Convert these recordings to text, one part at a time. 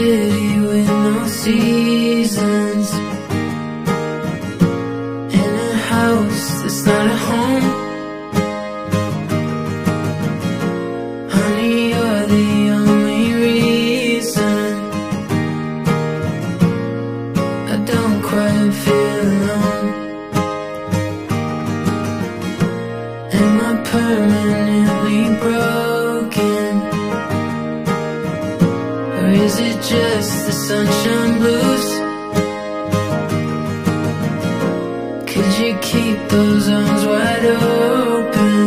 city with no seasons. In a house that's not a home. Honey, you're the only reason. I don't quite feel alone. Am I permanently broken? Is it just the sunshine blues? Could you keep those arms wide open?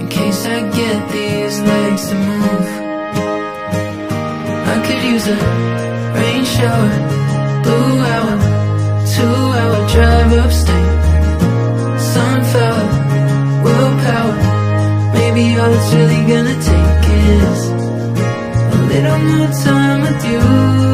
In case I get these legs to move I could use a rain shower Blue hour, two hour drive upstate Sunflower, willpower Maybe all it's really gonna take is little more time with you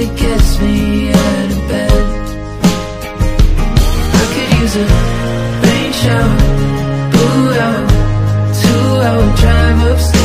It gets me out of bed. I could use a rain shower, boo-out Two-hour drive upstairs.